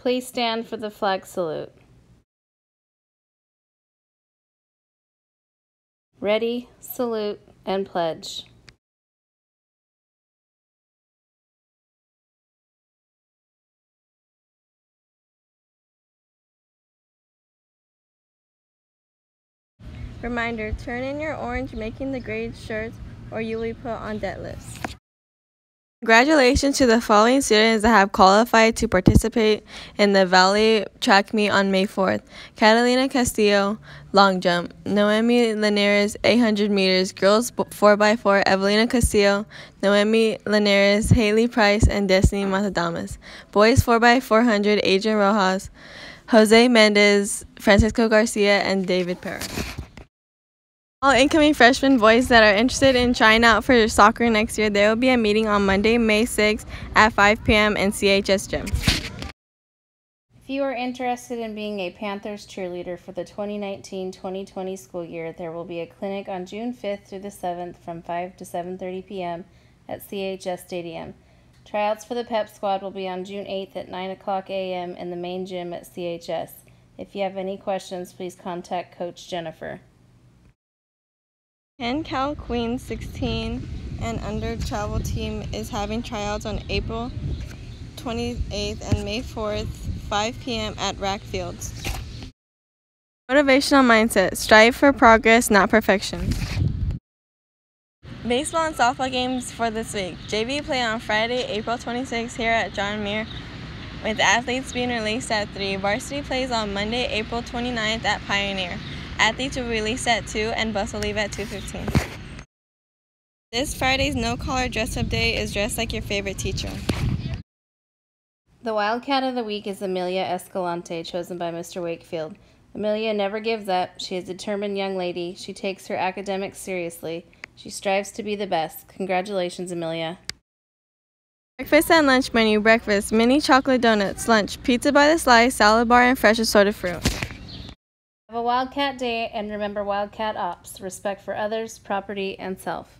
Please stand for the flag salute. Ready, salute, and pledge. Reminder, turn in your orange making the grade shirts or you will be put on debt list. Congratulations to the following students that have qualified to participate in the Valley Track Meet on May 4th. Catalina Castillo, long jump. Noemi Linares, 800 meters. Girls 4x4, Evelina Castillo, Noemi Linares, Haley Price, and Destiny Matadamas. Boys 4x400, Adrian Rojas, Jose Mendez, Francisco Garcia, and David Perra. All incoming freshman boys that are interested in trying out for soccer next year, there will be a meeting on Monday, May 6th at 5 p.m. in CHS Gym. If you are interested in being a Panthers cheerleader for the 2019-2020 school year, there will be a clinic on June 5th through the 7th from 5 to 7:30 p.m. at CHS Stadium. Tryouts for the PEP squad will be on June 8th at 9 o'clock a.m. in the main gym at CHS. If you have any questions, please contact Coach Jennifer. Cal Queen 16 and under travel team is having tryouts on April 28th and May 4th, 5 p.m. at Rack Fields. Motivational mindset strive for progress, not perfection. Baseball and softball games for this week. JV play on Friday, April 26th here at John Muir with athletes being released at 3. Varsity plays on Monday, April 29th at Pioneer. Athletes will release at 2 and bus will leave at 2.15. This Friday's No Collar Dress Up Day is dressed like your favorite teacher. The Wildcat of the Week is Amelia Escalante, chosen by Mr. Wakefield. Amelia never gives up. She is a determined young lady. She takes her academics seriously. She strives to be the best. Congratulations, Amelia. Breakfast and lunch menu breakfast, mini chocolate donuts, lunch, pizza by the slice, salad bar, and fresh assorted fruit. A Wildcat Day and remember Wildcat Ops respect for others, property, and self.